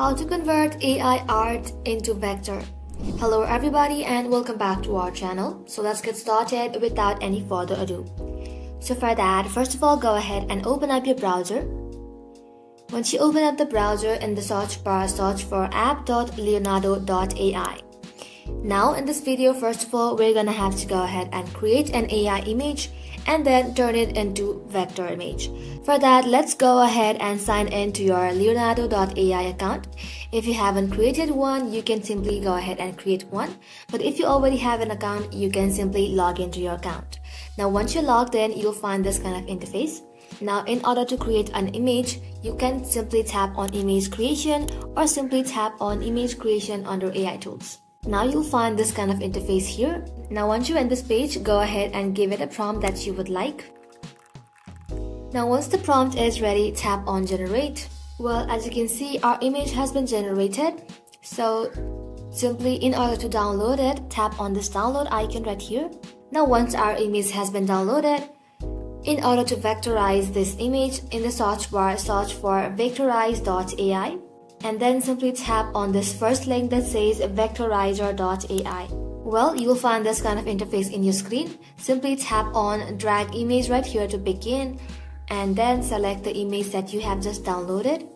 How to convert AI art into vector. Hello everybody and welcome back to our channel. So let's get started without any further ado. So for that, first of all, go ahead and open up your browser. Once you open up the browser in the search bar, search for app.leonardo.ai. Now in this video, first of all, we're gonna have to go ahead and create an AI image and then turn it into vector image. For that, let's go ahead and sign in to your leonardo.ai account. If you haven't created one, you can simply go ahead and create one. But if you already have an account, you can simply log into your account. Now once you're logged in, you'll find this kind of interface. Now in order to create an image, you can simply tap on image creation or simply tap on image creation under AI tools. Now you'll find this kind of interface here. Now once you're in this page, go ahead and give it a prompt that you would like. Now once the prompt is ready, tap on generate. Well, as you can see, our image has been generated. So simply in order to download it, tap on this download icon right here. Now once our image has been downloaded, in order to vectorize this image, in the search bar, search for vectorize.ai and then simply tap on this first link that says vectorizer.ai. Well, you'll find this kind of interface in your screen. Simply tap on drag image right here to begin and then select the image that you have just downloaded.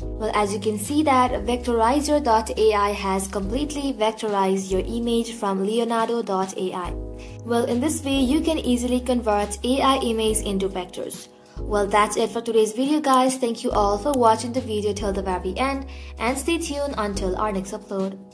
Well, as you can see that vectorizer.ai has completely vectorized your image from leonardo.ai. Well, in this way, you can easily convert AI images into vectors. Well, that's it for today's video guys. Thank you all for watching the video till the very end and stay tuned until our next upload.